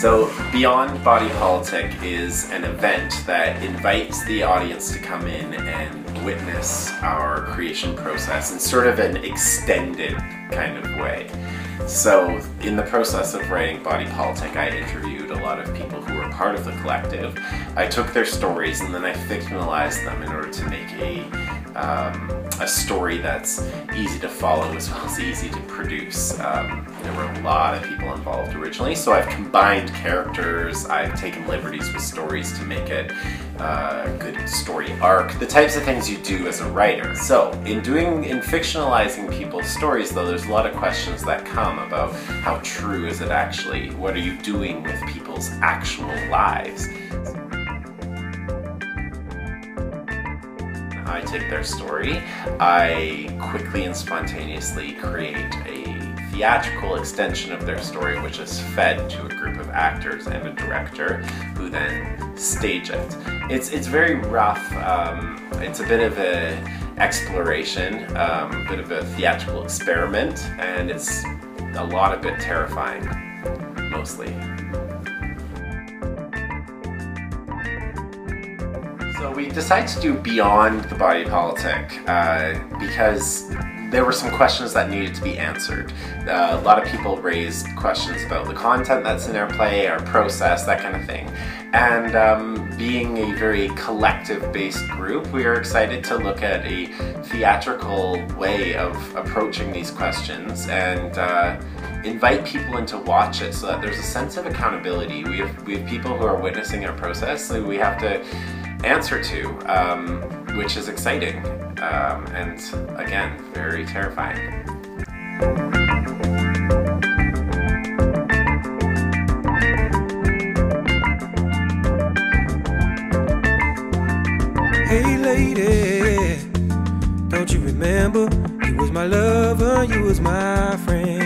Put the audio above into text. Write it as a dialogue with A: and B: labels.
A: So, Beyond Body Politic is an event that invites the audience to come in and witness our creation process in sort of an extended kind of way. So, in the process of writing Body Politic, I interviewed a lot of people who were part of the collective. I took their stories and then I fictionalized them in order to make a um, a story that's easy to follow as well as easy to produce. Um, there were a lot of people involved originally, so I've combined characters, I've taken liberties with stories to make it uh, a good story arc, the types of things you do as a writer. So, in doing, in fictionalizing people's stories though, there's a lot of questions that come about how true is it actually? What are you doing with people's actual lives? I take their story, I quickly and spontaneously create a theatrical extension of their story, which is fed to a group of actors and a director who then stage it. It's, it's very rough, um, it's a bit of a exploration, um, a bit of a theatrical experiment, and it's a lot of bit terrifying, mostly. We decided to do Beyond the Body Politic uh, because there were some questions that needed to be answered. Uh, a lot of people raised questions about the content that's in our play, our process, that kind of thing. And um, being a very collective-based group, we are excited to look at a theatrical way of approaching these questions and uh, invite people in to watch it so that there's a sense of accountability. We have, we have people who are witnessing our process, so we have to answer to, um, which is exciting um, and again, very terrifying.
B: Hey lady, don't you remember? You was my lover, you was my friend.